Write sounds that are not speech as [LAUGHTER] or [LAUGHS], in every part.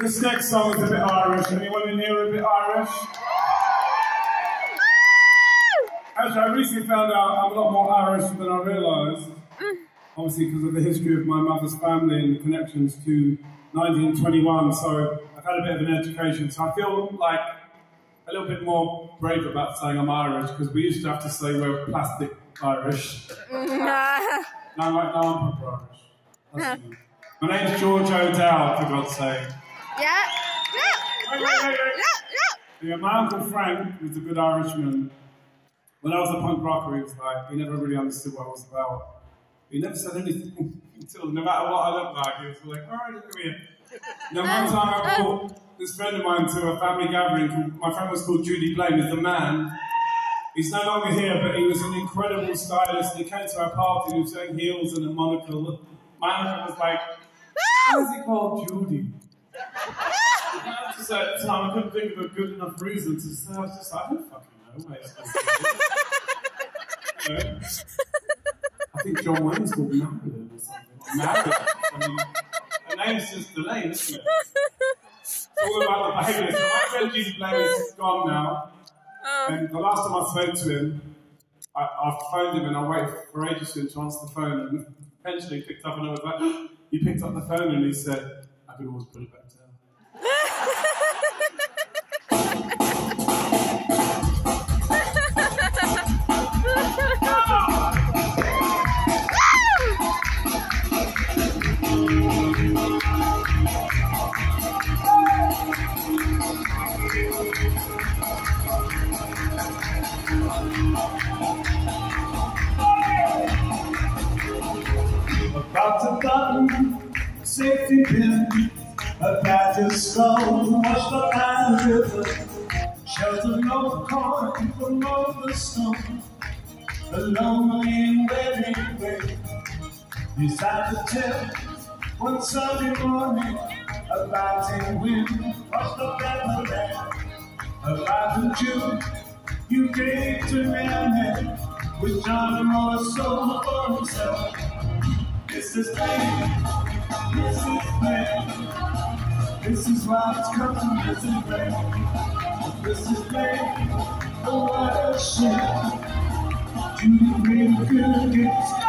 This next song is a bit Irish. Anyone in here a bit Irish? Actually, I recently found out I'm a lot more Irish than I realised. Mm. Obviously, because of the history of my mother's family and the connections to 1921. So I've had a bit of an education. So I feel like a little bit more brave about saying I'm Irish because we used to have to say we're plastic Irish. [LAUGHS] now I'm no, I'm proper Irish. My name's George O'Dowd, for God's sake. Yeah. Wait, wait, wait. Yeah, my uncle Frank was a good Irishman. When I was a punk rocker, he was like, he never really understood what I was about. He never said anything [LAUGHS] until, no matter what I looked like, he was like, all right, come here. Then one time I brought this friend of mine to a family gathering. Called, my friend was called Judy Blame. He's the man. He's no longer here, but he was an incredible stylist. He came to our party. He was wearing heels and a monocle. My uncle was like, "How is he called Judy?" Just at the time, I couldn't think of a good enough reason to say. I was just like, I don't fucking know. Why it's called Judy. You know? [LAUGHS] I think John Wayne's called Marilyn or something. Marilyn. I mean, her name's just Elaine, isn't it? It's all about the behaviour. So my friend Judy Blame is gone now. Oh. And the last time I spoke to him, I, I phoned him and I waited for ages for him to answer the phone. And eventually he picked up and I was like, he picked up the phone and he said, I could always put it back down. About to button, safety pin, a patch of up by the river, shelter no coin from over the a lonely and weary way. Beside the tent, one Sunday morning, a biting wind at the land. a in June, you gave to man with John Morrison for himself. This is pain. This is pain. This is why it's coming. This is pain. This is pain. Oh, what a shame. You really could get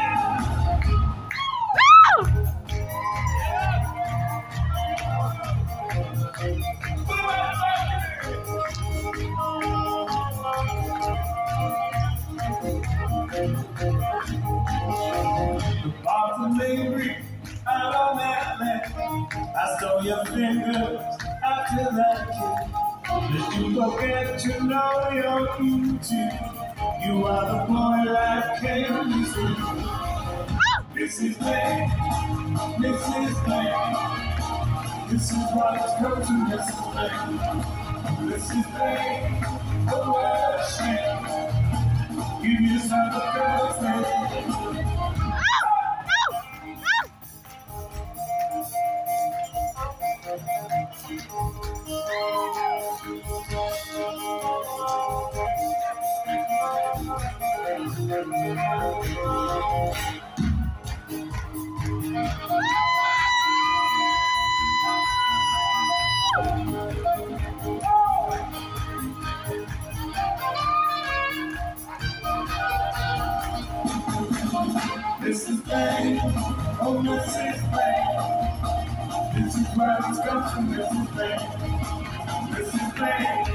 You are the boy I came to is pain. This is pain. This is what it's come to. This is pain. This is pain. Oh, what a shame. Give yourself a Oh, this is pain. This is come from. This is pain. This is pain.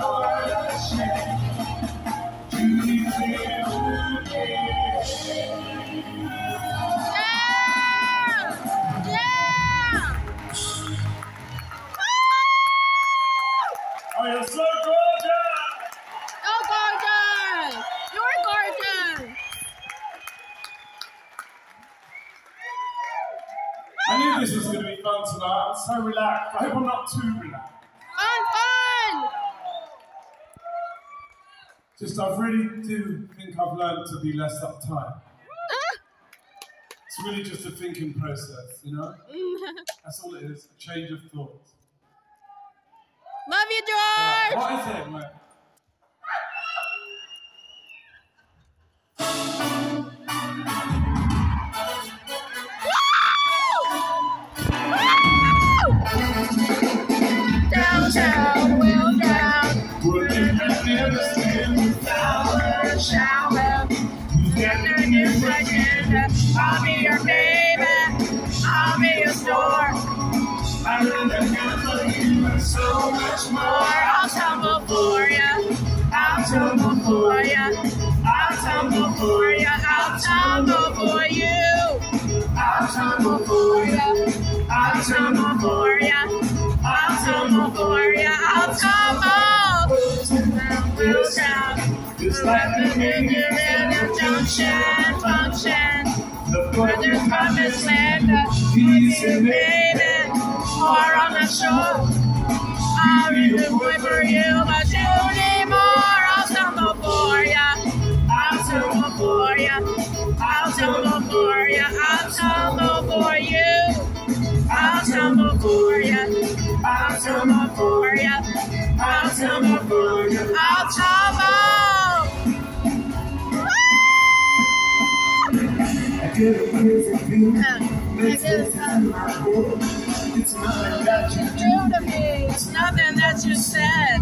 Oh, what a shame. Judy, Oh, you're so gorgeous! Oh, Gordon! You're Gordon! I knew this is going to be fun tonight. I'm so relaxed. I hope I'm not too relaxed. Fun, fun! Just, I really do think I've learned to be less uptight. It's really just a thinking process, you know? [LAUGHS] That's all it is, a change of thought. Love you, George! What is it, mate? be your baby. I'll be your store. I really got for you and so much more. I'll tumble for you. I'll tumble for you. I'll tumble for you. I'll tumble for you. I'll tumble for you. I'll tumble for you. I'll tumble for you. I'll tumble. We'll jump. Just like the in the junction function. Where there's promised land, uh, Peace and baby, or on the shore. I'll be the boy for you, but you need more. I'll stumble for ya. I'll stumble for ya. I'll stumble for ya. I'll stumble for you. I'll stumble for ya. I'll stumble for ya. I'll stumble for ya. It's nothing that you do. to me. It's nothing that you said.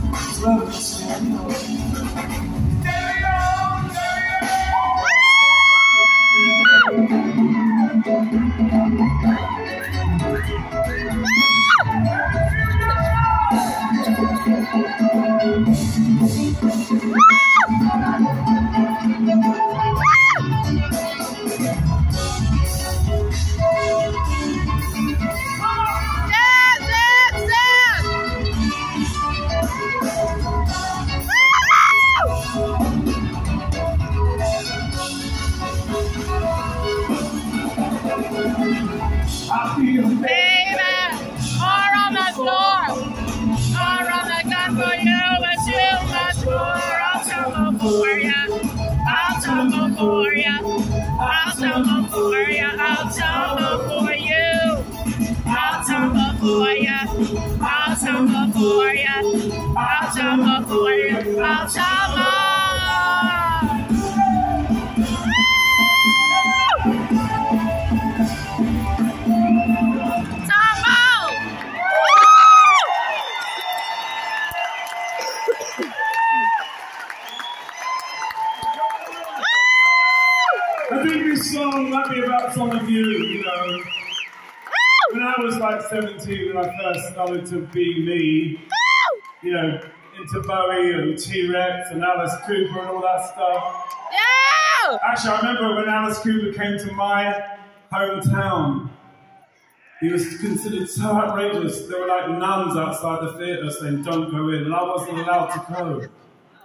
I'll tumble for ya. I'll tumble for ya. I'll. Tumble! I think this song might be about some of you, you know. When I was like 17 when I first started to be me, you know, into Bowie and T-Rex and Alice Cooper and all that stuff. Yeah! Actually, I remember when Alice Cooper came to my hometown, he was considered so outrageous. There were like nuns outside the theatre saying, don't go in, and I wasn't allowed to go.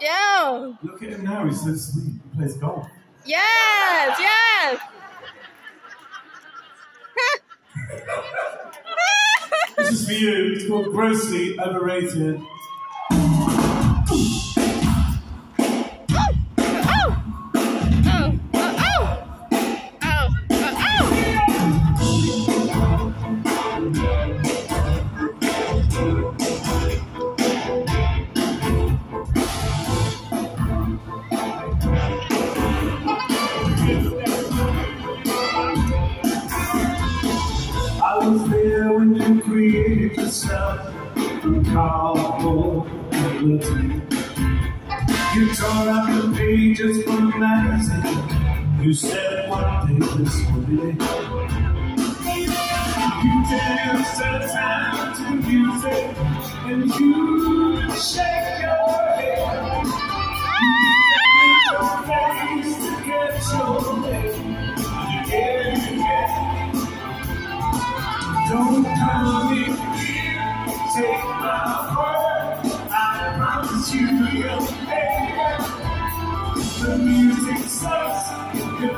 Yeah! Look at him now, he's so sweet, he plays golf. Yes! Yes! This is for you, it's called Grossly Overrated. You said one day this would be. You danced the time to music and you shake your head. Your face to get your name. Yeah, yeah. Don't come here, take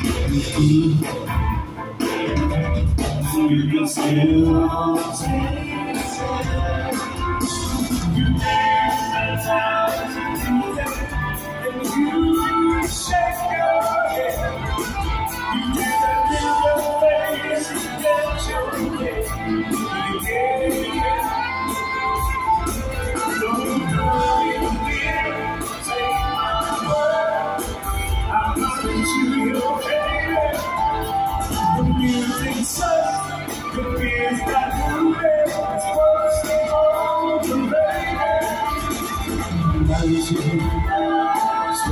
you. You can still see. You